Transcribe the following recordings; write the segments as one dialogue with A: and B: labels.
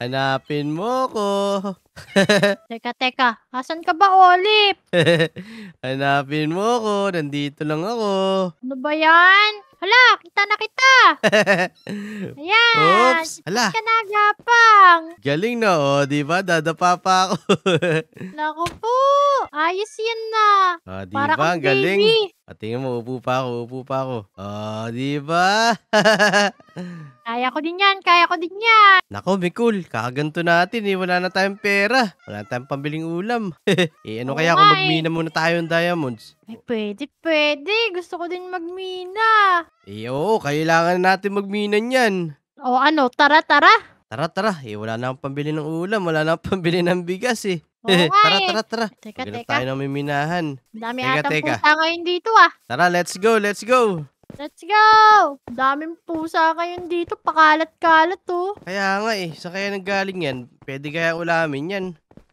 A: Hanapin mo ko.
B: Teka, teka. Asan ka ba, Olip?
A: Hanapin mo ko. Nandito lang ako.
B: Ano ba yan? Hala, kita na kita. Ayan.
A: Oops. Ala,
B: Ka nagapang.
A: galing na oh. Di ba? Dadapa pa ako.
B: Naku po. Ayos yan na.
A: oh, di
B: Para
A: ba? Ang galing.
B: baby.
A: Ah, tingnan mo, upo pa ako, upo pa ako. Oh, di ba?
B: Kaya ko din yan, kaya ko din yan.
A: Nako, Mikul, kakaganto natin eh. Wala na tayong pera. Wala na tayong pambiling ulam. eh, ano
B: Oo
A: kaya kung
B: eh.
A: magmina muna tayo ng diamonds?
B: Ay, pwede, pwede. Gusto ko din magmina.
A: Eh, oo, kailangan natin magmina niyan.
B: O ano, tara, tara.
A: Tara, tara. Eh, wala na akong pambili ng ulam. Wala na akong pambili ng bigas eh.
B: Oo nga
A: tara,
B: eh.
A: tara, tara.
B: Teka,
A: Ganap
B: teka.
A: tayo ng miminahan.
B: Dami
A: Teka,
B: atang
A: teka.
B: pusa ngayon dito ah.
A: Tara, let's go, let's go.
B: Let's go! Daming pusa ngayon dito, pakalat-kalat oh.
A: Kaya nga eh, sa kaya nanggaling yan? Pwede kaya ulamin yan.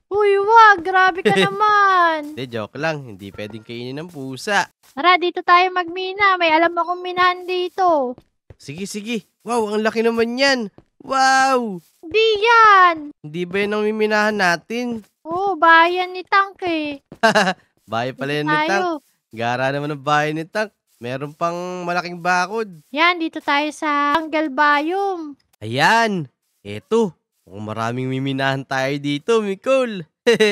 B: Uy, wag! Grabe ka naman!
A: Hindi, joke lang. Hindi pwedeng kainin ng pusa.
B: Tara, dito tayo magmina. May alam akong minahan dito.
A: Sige, sige. Wow, ang laki naman yan. Wow!
B: Di yan!
A: Hindi ba yan ang miminahan natin?
B: Oh, bayan ni Tank eh.
A: Bahay pala
B: Dito
A: yan ni Tank. Gara naman ang bahay ni Tank. Meron pang malaking bakod.
B: Yan, dito tayo sa Angal Biome.
A: Ayan! Eto, mukhang maraming miminahan tayo dito, Mikol.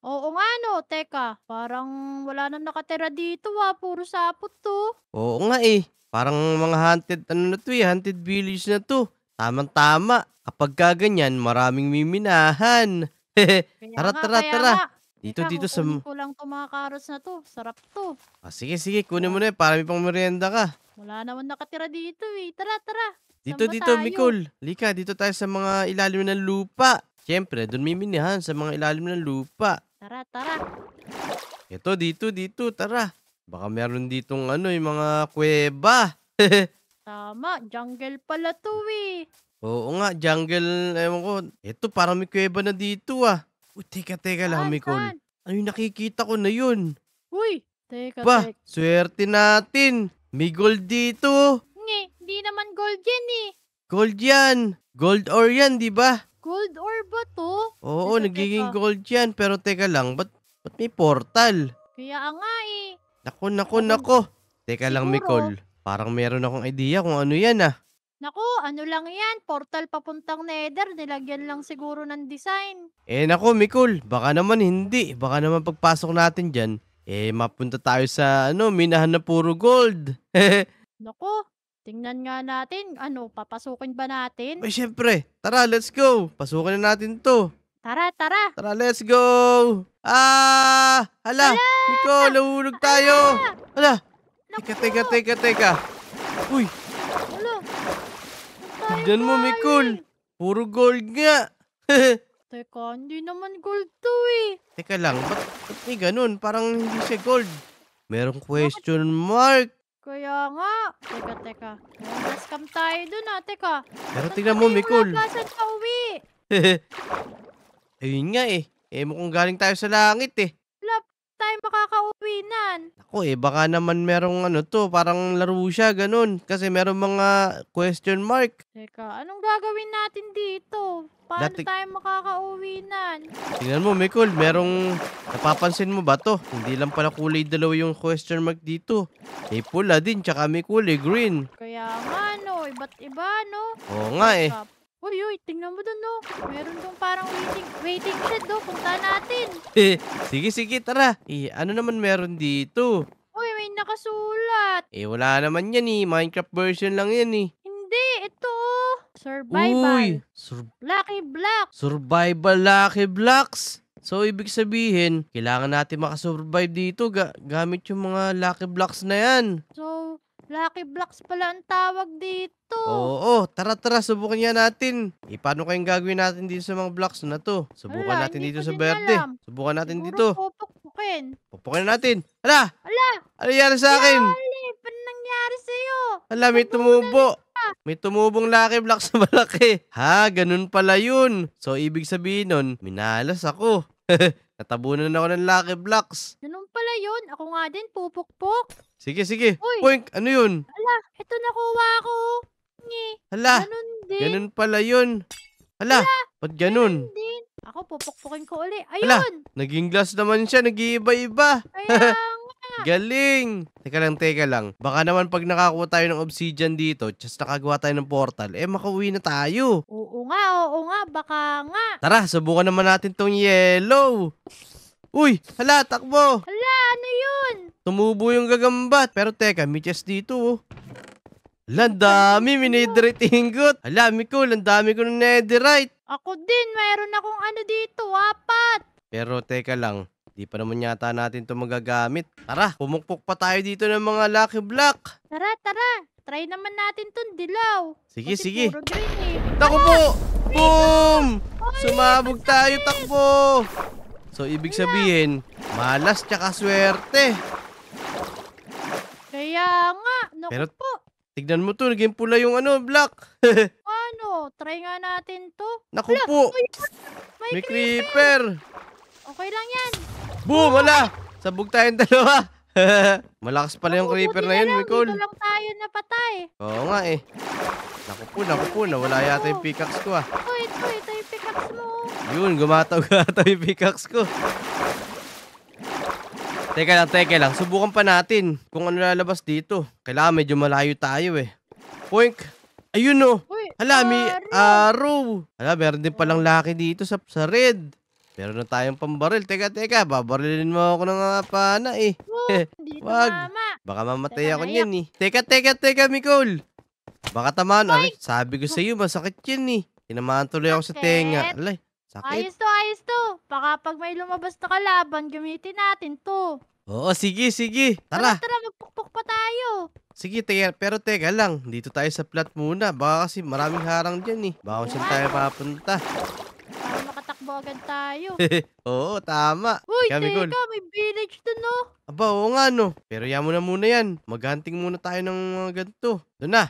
B: Oo nga no, teka. Parang wala na nakatira dito ah. Puro sapot to.
A: Oo nga eh. Parang mga haunted, ano na to eh, haunted village na to. Tamang-tama. Kapag kaganyan, maraming miminahan.
B: Kaya
A: Tara,
B: nga,
A: tara,
B: kaya
A: tara.
B: nga.
A: dito,
B: Teka,
A: dito sa...
B: kukunin ko lang to mga carrots na to. Sarap to.
A: Ah, sige, sige, kunin mo na eh, para may pang merienda ka.
B: Wala naman nakatira dito eh. Tara, tara. Saan
A: Dito,
B: ba
A: dito,
B: tayo?
A: Mikol. Lika, dito tayo sa mga ilalim ng lupa. Siyempre, doon miminihan sa mga ilalim ng lupa.
B: Tara, tara.
A: Ito, dito, dito, tara. Baka meron ditong ano, yung mga kuweba.
B: Tama, jungle pala to eh.
A: Oo nga, jungle, ewan ko. Ito, parang may kuweba na dito ah. Uy, teka, teka lang,
B: Saan,
A: Mikol.
B: saan?
A: Ano yung nakikita ko na yun?
B: Uy, teka,
A: Ba,
B: teka.
A: swerte natin. May gold dito.
B: Nge, di naman gold yan eh.
A: Gold yan. Gold ore yan, di ba?
B: Gold ore ba to?
A: Oo,
B: Teka,
A: nagiging
B: teka.
A: gold yan. Pero teka lang, ba't, ba't may portal?
B: Kaya nga eh.
A: Nako,
B: Ako-
A: nako. Teka lang,
B: Siguro.
A: Mikol. Parang meron akong idea kung ano yan ah.
B: Naku, ano lang yan? Portal papuntang nether. Nilagyan lang siguro ng design.
A: Eh nako, Mikol. Baka naman hindi. Baka naman pagpasok natin dyan, eh mapunta tayo sa ano, minahan na puro gold.
B: Naku, tingnan nga natin. Ano, papasukin ba natin?
A: Ay, syempre. Tara, let's go. Pasukin na natin to.
B: Tara, tara.
A: Tara, let's go! Ah! Hala! Nicole, nahulog tayo! Hala! Teka,
B: Naku,
A: teka, teka, teka. Uy,
B: tayo
A: tignan mo? Nicole. Puro gold nga.
B: Teka, hindi naman gold to eh.
A: teka lang, ba't, ba't may ganun? Parang hindi siya gold. Merong question mark.
B: Kaya nga. Teka, teka. May scam tayo dun ah. Teka.
A: Pero tingnan mo, Nicole.
B: wala? Pa uwi?
A: Ayun nga eh. Eh, mukhang galing tayo sa langit eh.
B: Tayo makakauwi nan.
A: Ako eh, baka naman merong ano to, parang laro siya, ganun. Kasi merong mga question mark.
B: Teka, anong gagawin natin dito? Paano
A: Dati-
B: tayo makakauwi nan?
A: Tingnan mo, Mikol, merong napapansin mo ba to? Hindi lang pala kulay dalawa yung question mark dito. May pula din, tsaka may kulay green.
B: Kaya nga no, iba't iba no.
A: Oo nga eh.
B: Teka, Uy, uy, tingnan mo dun no. Meron dong parang waiting, waiting shed do. Punta natin.
A: sige, sige, tara. Eh, ano naman meron dito?
B: Uy, may nakasulat.
A: Eh, wala naman yan eh. Minecraft version lang yan eh.
B: Hindi, ito. oh. Survival.
A: Uy, sur-
B: Lucky Block.
A: survival lucky blocks. So, ibig sabihin, kailangan natin makasurvive dito ga- gamit yung mga lucky blocks na yan.
B: So, Lucky Blocks pala ang tawag dito.
A: Oo, tara tara, subukan nga natin. E, paano kayong gagawin natin dito sa mga blocks na to? Subukan
B: Wala,
A: natin
B: hindi
A: dito
B: ko
A: sa
B: din
A: berde.
B: alam.
A: Subukan natin
B: Siguro
A: dito.
B: pupukpukin.
A: Pupukin na natin. Hala!
B: Ala!
A: Ano nangyari sa akin?
B: Ali, paano nangyari sa'yo?
A: Hala, may tumubo. May tumubong lucky blocks na malaki. Ha, ganun pala yun. So, ibig sabihin nun, minalas ako. Natabunan ako ng lucky blocks.
B: Ganun pala yun. Ako nga din, pupukpok.
A: Sige, sige.
B: Uy.
A: Poink, ano yun?
B: Ala, ito nakuha ko. Ngi,
A: Hala,
B: ganun din.
A: ganun pala yun. Hala, ba't ganun?
B: Din. Ako, pupukpukin ko uli.
A: Hala.
B: Ayun!
A: Naging glass naman siya, nag-iiba-iba. Galing! Teka lang, teka lang. Baka naman pag nakakuha tayo ng obsidian dito, just nakagawa tayo ng portal, eh makauwi na tayo.
B: Oo nga, oo nga, baka nga.
A: Tara, subukan naman natin tong yellow. Uy, hala, takbo.
B: Hala, ano yun?
A: Tumubo yung gagambat. Pero teka, may chest dito oh. Hala, dami, minederite ingot. Hala, Mikul, ang dami ko ng netherite.
B: Ako din, mayroon akong ano dito, apat.
A: Pero teka lang, di pa naman yata natin to magagamit. Tara, pumukpok pa tayo dito ng mga lucky block.
B: Tara, tara. Try naman natin tong dilaw.
A: Sige,
B: Kasi
A: sige.
B: puro green eh.
A: Takbo po! Boom! Sumabog tayo, takbo! So, ibig sabihin, malas tsaka swerte.
B: Kaya nga, naku
A: Pero-
B: po.
A: Tignan mo to, naging pula yung ano, black.
B: Ano, try nga natin to.
A: Naku po,
B: Uy, may,
A: may
B: creeper.
A: creeper.
B: Okay lang yan.
A: Boom, wala! Sabog tayong dalawa. Malakas pala yung creeper na yun, Nicole.
B: Dito lang tayo napatay.
A: Oo nga eh. Naku po, naku po, nawala yata yung pickaxe ko ah.
B: Ito, ito, ito yung pickaxe mo.
A: Yun, gumataw-gataw yung pickaxe ko. Teka lang, teka lang. Subukan pa natin kung ano lalabas dito. Kailangan medyo malayo tayo eh. Poink! Ayun oh!
B: Uy,
A: Hala, may arrow. Hala, meron din palang laki dito sa, sa red. Meron na tayong pambaril. Teka, teka. Babarilin mo ako ng mga pana eh.
B: Oh, Hindi
A: Wag.
B: mama.
A: Baka mamatay
B: Teka,
A: ako
B: naiyak.
A: niyan eh. Teka, teka, teka, Nicole. Baka tamaan. Aray, sabi ko sa iyo, masakit yan eh. Tinamaan tuloy ako sa tenga. Alay, sakit.
B: Ayos to, ayos to. Baka pag may lumabas na kalaban, gamitin natin to.
A: Oo, sige, sige.
B: Tara,
A: Tara.
B: tara, magpukpok pa tayo.
A: Sige, teka, pero teka lang. Dito tayo sa plat muna. Baka kasi maraming harang dyan eh. Baka kung saan tayo papunta.
B: Agad tayo.
A: Oo, tama.
B: Uy,
A: Kami,
B: teka,
A: Col.
B: may village to no.
A: Aba, oo nga no. Pero yan mo na muna yan. Maghunting muna tayo ng mga ganito. Doon na.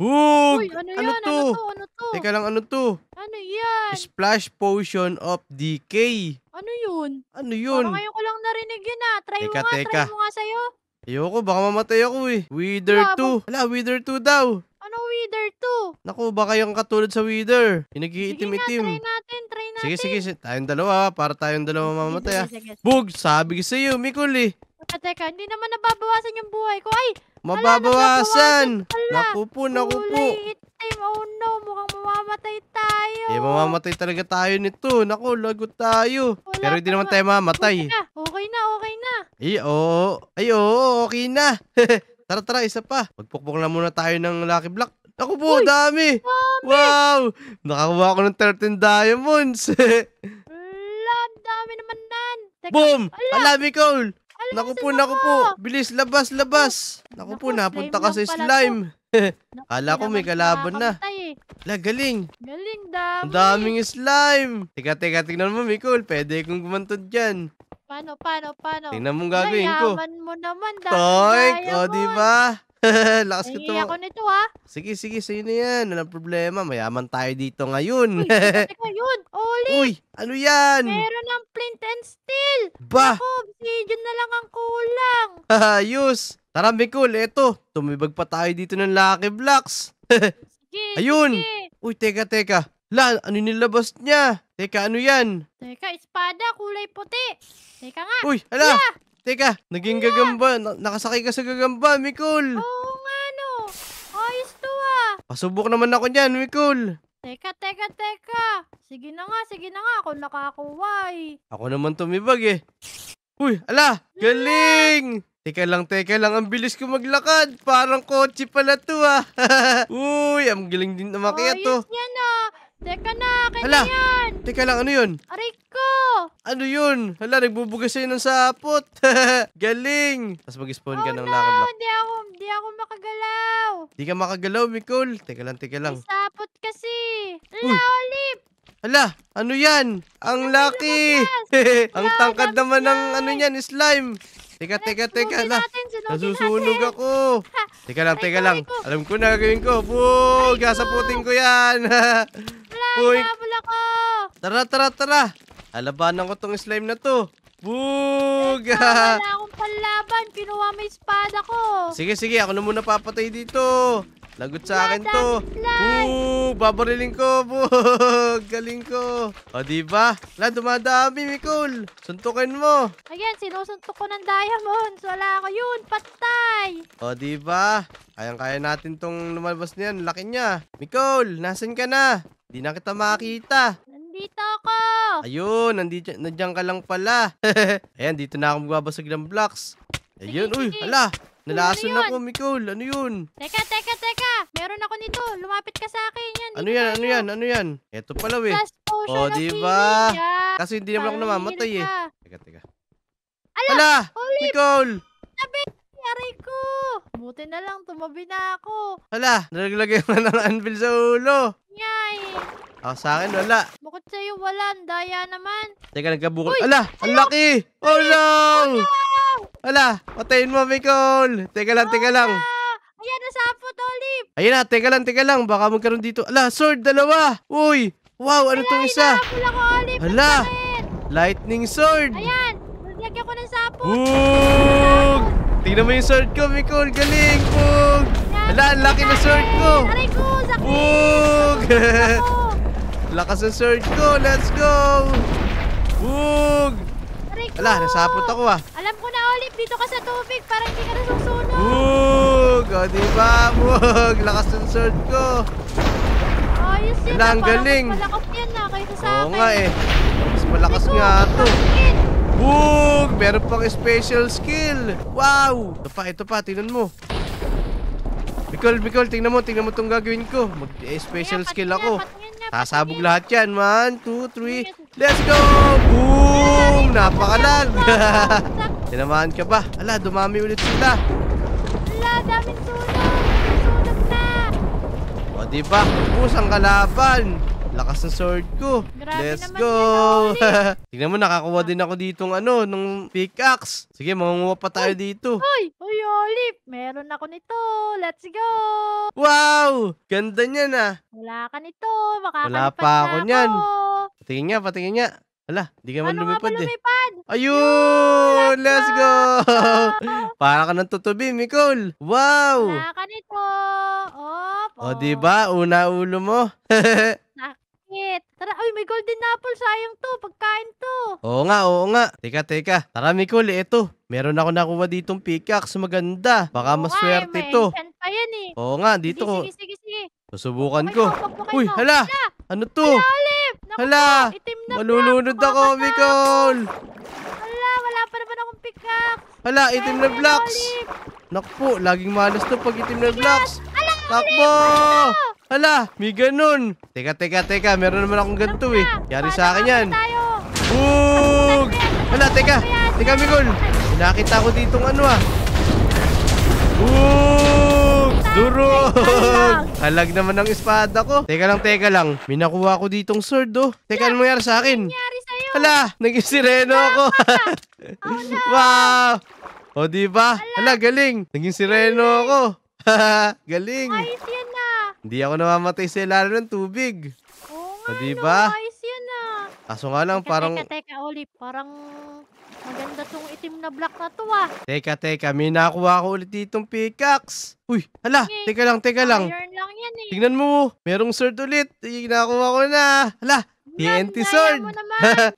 A: Hug!
B: Uy, ano,
A: ano
B: yan?
A: to?
B: Ano to? Ano to?
A: Teka lang, ano to?
B: Ano yan?
A: Splash Potion of Decay.
B: Ano yun?
A: Ano yun?
B: Parang ngayon ko lang narinig yun ah. Try
A: Teka,
B: mo nga,
A: teka.
B: try mo nga sa'yo.
A: Ayoko, baka mamatay ako eh. Wither
B: Wala,
A: 2. Hala, Wither 2 daw.
B: Ano wither to?
A: Naku, baka yung katulad sa Wither. Yung
B: Sige nga,
A: nag-iitim-itim.
B: try natin, try natin.
A: Sige, sige, sige. Tayong dalawa, para tayong dalawa mamatay ah.
B: Sige, sige, sige.
A: Bug, sabi ko sa'yo, Mikul eh.
B: Teka, teka, hindi naman nababawasan yung buhay ko. Ay,
A: Mababawasan. Naku po, naku po.
B: itim. Oh no, mukhang mamamatay tayo.
A: Eh, mamamatay talaga tayo nito. Naku, lagot tayo.
B: Wala
A: Pero hindi naman tayo mamatay.
B: Okay na, okay na, okay na.
A: Eh, oo. Ay, oo, okay na. tara, tara, isa pa. Magpukpok na muna tayo ng Lucky Block. Naku po,
B: Uy,
A: dami. Wow! Nakakuha ako ng 13 diamonds.
B: Wala, dami naman nan. Teka,
A: Boom!
B: Ala!
A: Ala, Nicole!
B: ala,
A: Naku po, naku po. Bilis, labas, labas. Naku po, napunta ka sa slime. Kala ko may kalaban na.
B: eh.
A: La, galing.
B: Galing, dami.
A: Ang daming slime. Teka, teka, tingnan mo, Nicole. Pwede kong gumantod dyan.
B: Paano, paano, paano?
A: Tingnan mo ang gagawin ko.
B: Yaman mo naman, dami
A: Toink! O, di ba? Lakas ko to.
B: nito ha.
A: Sige, sige, sa'yo na yan. Walang problema. Mayaman tayo dito ngayon.
B: Uy. Oli,
A: Uy, ano yan?
B: meron ng flint and steel.
A: Ba,
B: Ako, obsidian na lang ang kulang.
A: ayos. Tara, Mikul, eto. Tumibag pa tayo dito ng Lucky Blocks.
B: Sige,
A: Ayun.
B: sige.
A: Uy, teka, teka. La, ano nilabas niya? Teka, ano yan?
B: Teka, espada, kulay puti. Teka nga.
A: Uy, hala. Teka, naging gagamba. Na- nakasakay ka sa gagamba, Mikul.
B: Oo nga, no. Ayos to ah.
A: Pasubok naman ako niyan, Mikul.
B: Teka, teka, teka. Sige na nga, sige na nga. Ako nakakuha eh.
A: Ako naman tumibag eh. Uy, ala, galing! Teka lang, teka lang, ang bilis ko maglakad. Parang kotse pala to ah. Uy, ang galing din na makiat to.
B: Ayos yan ah. Teka na, akin
A: Hala.
B: yan.
A: Teka lang, ano yun?
B: Aray ko.
A: Ano yun? Hala, nagbubugas sa'yo ng sapot. galing! Tapos mag-spawn ka
B: Oh
A: ng
B: no,
A: laka block.
B: hindi ako, hindi ako makagalaw.
A: Di ka makagalaw, Mikol. Teka lang, teka lang.
B: May sapot kasi.
A: Uy.
B: Ala, Olip.
A: Hala, ano yan? Ang laki! ang tangkad naman ng ano yan, slime. Teka, teka, teka.
B: Sunugin
A: nasusunog
B: natin.
A: ako. Teka lang, teka
B: ko,
A: lang.
B: ko.
A: Alam ko na gagawin ko. Bug! Gasaputin ko yan.
B: Wala, hinabol ako.
A: tara, tara, tara. Alabanan ko tong slime na to. Bug!
B: Wala akong panlaban. Kinuha mo espada ko.
A: sige, sige. Ako na muna papatay dito. Lagot sa akin to.
B: Slide!
A: Bug! Babarilin ko, bug! Galing ko. O, diba? Wala, dumadami, Mikol. Suntukin mo.
B: Ayan, sinusuntok ko ng diamonds. Wala ako yun. Patay!
A: O, diba? Kayang-kaya natin tong lumalabas niyan. Laki niya. Mikol, nasan ka na? Di na kita makita.
B: Nandito ako!
A: Ayun, nandito, nandiyan ka lang pala. Ayan, dito na ako magbabasag ng blocks. Ayun, uy, hala. Nalason
B: Ano yun?
A: ako, Mikol. Ano yun?
B: Teka, teka, teka! Meron ako nito. Lumapit ka sa akin. Yan,
A: Ano
B: dito
A: yan? Ano yan? Ano yan? Eto pala, we.
B: Plus potion
A: Oh, diba?
B: Yeah.
A: Kasi hindi naman ako namamatay eh.
B: ka.
A: Teka, teka.
B: Ala!
A: Hala!
B: Olive!
A: Mikol!
B: Aray ko! Buti na lang, tumabi na ako.
A: Hala! Nalaglagay ko ng anvil sa ulo.
B: Nyay!
A: Ako sa akin, wala.
B: Bukod sa'yo, wala. Ang Daya naman.
A: Teka, nagkabukol. Ala! Ang laki! Oh no!
B: Wow!
A: Hala! Patayin mo, Mikol! Teka lang, teka lang.
B: Ayan, nasapot, Olive!
A: Ayun na, teka lang, teka lang. Baka magkaroon dito. Ala, sword, dalawa! Uy! Wow, ano tong isa?
B: Ako, Olive!
A: Hala! Lightning sword!
B: Ayan! Naglagyan ko ng sapot!
A: Bug! Tingnan mo yung sword ko, Mikol. Galing!
B: Yan,
A: Hala, ang laki ng sword ko!
B: Aray ko! Sakit! Ako!
A: Lakas ng sword ko. Let's go! Bug! Ala, nasapot ako ah.
B: Alam ko na, Olive. Dito ka sa tubig para hindi ka nasusunog.
A: Bug! O, diba? Bug! Lakas ng sword ko.
B: Ayos yun.
A: Ala, ang galing.
B: Malakas yan na kaysa sa akin.
A: Oo nga eh. Mas malakas nga
B: ito.
A: Bug! Meron pang special skill. Wow! Ito pa, ito pa. Tingnan mo. Bicol, Bicol, tingnan mo, tingnan mo itong gagawin ko. Mag-special skill ako.
B: Tasabog
A: lahat yan. 1, 2,
B: 3,
A: Let's go! Boom! Napakalag! Tinamaan ka ba? Ala, dumami ulit sila.
B: Ala, daming sunog. Sunog na.
A: O, di ba? Ubus ang kalaban. Lakas ng sword ko.
B: Grabe
A: Let's go! Tingnan mo, nakakuha din ako ditong ano, nung pickaxe. Sige, mangunguha pa tayo dito.
B: Uy, uy, Olive. Meron ako nito. Let's go.
A: Wow! Ganda niyan ah.
B: Wala ka nito. Makakalipad
A: Wala pa ako
B: na
A: niyan.
B: ako.
A: Patingin nga, patingin nga. Ala, di ka man
B: Ano nga
A: lumipad eh.
B: lumipad?
A: Ayun! Let's go! Para ka ng tutubi, Mikol. Wow!
B: Wala ka nito. Op,
A: O, di ba? Una ulo mo.
B: Sakit. Tara, uy, may golden apple. Sayang to. Pagkain to.
A: Oo nga, oo nga. Teka, teka. Tara, Mikol, ito. Meron ako nakuha ditong pickaxe. Maganda. Baka
B: Oo nga,
A: maswerte
B: eh, may
A: to.
B: enchant pa yan eh.
A: Oo nga, dito ko.
B: Sige, sige, sige.
A: Susubukan
B: Okay,
A: ko. Uy, hala! Ano to?
B: Olive! Naku
A: Hala!
B: itim na
A: Malulunod
B: block.
A: ako,
B: na.
A: Mikol!
B: Hala, wala pa naman akong pickaxe.
A: Hala, itim na blocks! Naku po, laging malas to pag itim na blocks. Takbo! Hala, may ganun. Teka, teka, teka. Meron naman akong ganito eh. Yari sa akin yan. Bug! Hala, teka. Teka, Mikol. Nakita ko ditong ano ah. Bug! Durog! Halag naman ang espada ko. Teka lang, teka lang. May nakuha ko ditong sword oh. Teka, ano mangyari sa akin?
B: Nangyari sa'yo.
A: Hala, naging sireno ako.
B: Oh, no.
A: wow! O, di ba? Hala, galing. Naging sireno ako. galing.
B: Ayos yan na.
A: Hindi ako namamatay sa ilalim ng tubig.
B: Oo
A: O,
B: nga,
A: di
B: no, ayos yan na.
A: Kaso nga lang,
B: Teka,
A: parang...
B: Teka, teka, Olive. Parang maganda tong itim na block na to ah.
A: Teka, teka. May nakuha ko ulit ditong pickaxe. Uy, hala.
B: Sige.
A: Teka lang, teka lang.
B: Iron lang yan eh.
A: Tingnan mo. Merong sword ulit. Ay, nakuha ko na. Hala, TNT sword.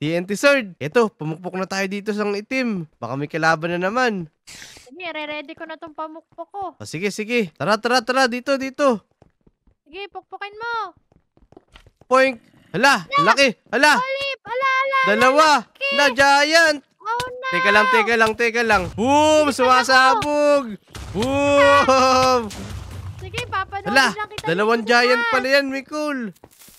A: TNT sword. Ito, pumukpok na tayo dito sa itim. Baka may kalaban na naman.
B: Sige, re-ready ko na tong pamukpok ko.
A: O, sige, sige. Tara, tara, tara. Dito, dito.
B: Sige, pukpukin mo.
A: Poink. Hala, laki. Hala,
B: Olive, ala, ala.
A: dalawa. Na, giant.
B: Oh no.
A: Teka lang, teka lang, teka lang. Boom! Sumasabog! Boom!
B: Sige, papanood
A: Hala,
B: lang kita.
A: dalawang giant pala yan, Mikul.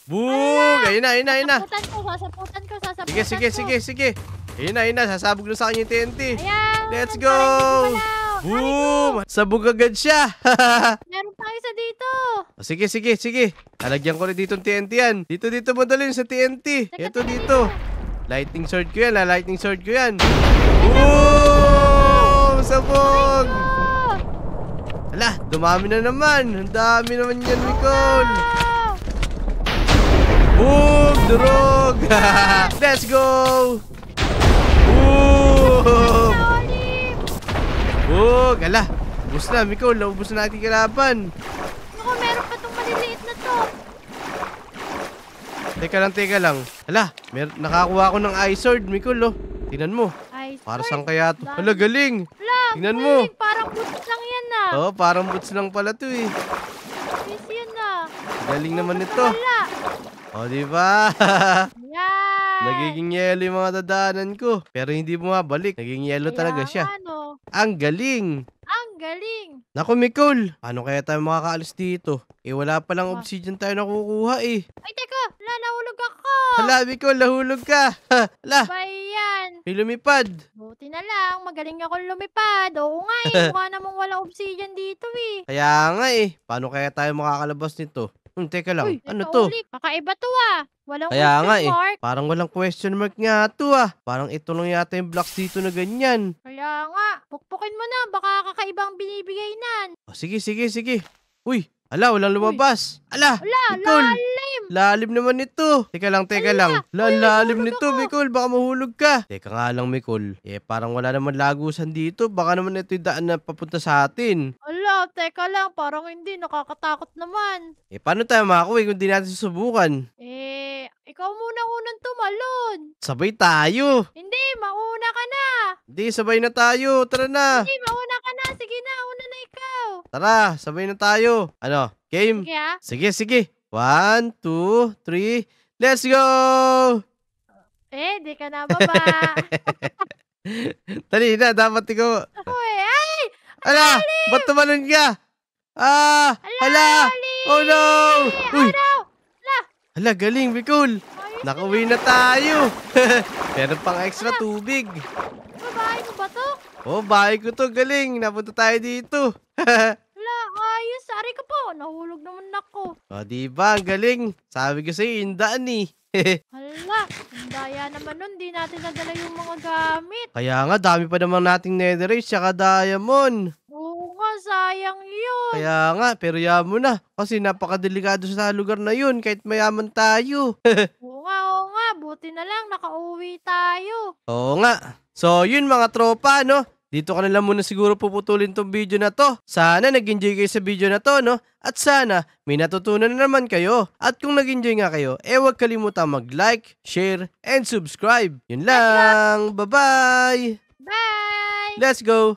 A: Boom! Ayun na, ayun na, ayun na.
B: Sasaputan ko, sasaputan ko, sasaputan
A: Sige, sige,
B: ko.
A: sige, sige. Ayun na, ayun na. Sasabog na sa kanya yung TNT.
B: Ayan.
A: Let's go! Boom! Sabog agad siya.
B: Meron pa isa dito.
A: O, sige, sige, sige. Lalagyan ko rin dito ng TNT yan. Dito, dito mo dalhin sa TNT. Ito, dito. Lightning sword ko yan, la lightning sword ko yan. Boom! Sabog!
B: Oh,
A: Ala, dumami na naman. Ang dami naman yan, Nicole. Boom! Durog! Let's go! Boom! Bug! Ala, ubus na, Nicole. Naubos na natin kalaban.
B: Naku,
A: Teka lang, teka lang. Hala, mer nakakuha ako ng eye sword, Mikol, oh. Tingnan mo.
B: Ay,
A: Para saan kaya to? Hala, galing.
B: Wala,
A: Tingnan mo.
B: Parang boots lang yan ah.
A: Oh, parang boots lang pala to eh.
B: Yes, yan ah.
A: Galing naman
B: na Wala.
A: Oh, di ba?
B: Yan.
A: Nagiging yellow yung mga dadaanan ko. Pero hindi bumabalik. Naging yellow
B: Kaya
A: talaga siya.
B: nga, no.
A: Ang galing.
B: Ang galing.
A: Naku, Mikol. Paano kaya tayo makakaalis dito? Eh, wala palang
B: Ah.
A: obsidian tayo nakukuha eh.
B: Ay, teka. Wala, nahulog ako.
A: Hala, Mikol, nahulog ka. Hala,
B: Ba yan?
A: may lumipad.
B: Buti na lang. Magaling akong lumipad. Oo nga eh. Mukha namang walang obsidian dito eh.
A: Kaya nga eh. Paano kaya tayo makakalabas nito? Hmm, teka lang.
B: Uy,
A: ano to?
B: ulit. Kakaiba to ah. Walang
A: Kaya
B: question
A: nga eh.
B: mark.
A: Parang walang question mark nga to ah. Parang ito lang yata yung blocks dito na ganyan.
B: Kaya nga. Pukpukin mo na. Baka kakaibang binibigay nan.
A: Oh, sige, sige, sige. Uy, ala, walang lumabas. Ala,
B: Wala,
A: Nicole.
B: lalim.
A: Lalim naman ito. Teka lang, teka
B: Ala,
A: lang. La, lalim
B: nahulog
A: nito,
B: ako.
A: Mikol. Baka mahulog ka. Teka nga lang, Mikol. Eh, parang wala naman lagusan dito. Baka naman ito yung daan na papunta sa atin.
B: Ala, teka lang. Parang hindi. Nakakatakot naman.
A: Eh, paano tayo makakuwi kung di natin susubukan?
B: Eh, ikaw muna unang tumalon.
A: Sabay tayo.
B: Hindi, mauna ka na.
A: Hindi, sabay na tayo. Tara na.
B: Hindi, mauna ka na. Sige na, una na ikaw.
A: Tara, sabay na tayo. Ano, game?
B: Sige ah.
A: Sige, sige. One, two, three. Let's go!
B: Eh, di ka na baba.
A: Dali na, dapat ikaw.
B: Ako eh. Ay,
A: Ala, ba't tumalon ka? Ah, hala.
B: lalim.
A: Oh no! Uy,
B: Ano?
A: hala, galing, Bicol. Nakauwi na tayo. Meron pang extra tubig.
B: na, babae mo ba to?
A: Oh, bahay ko to, galing. Napunta tayo dito.
B: Ayos. Sari ka po. Nahulog naman ako.
A: oh, di ba? Ang galing. Sabi ko sa'yo, yung daan eh.
B: Hala, ang daya naman nun. Di natin nadala yung mga gamit.
A: Kaya nga, dami pa naman nating netherite tsaka diamond.
B: Oo nga, sayang yun.
A: Kaya nga, pero yaman mo na. Kasi napakadelikado sa lugar na yun kahit mayaman tayo.
B: Oo nga, oo nga. Buti na lang, nakauwi tayo.
A: Oo nga. So, yun mga tropa, no? Dito ka na lang muna siguro puputulin tong video na to. Sana nag-enjoy kayo sa video na to, no? At sana may natutunan na naman kayo. At kung nag-enjoy nga kayo, eh huwag kalimutan mag-like, share, and subscribe. Yun lang. Bye-bye!
B: Bye!
A: Let's go!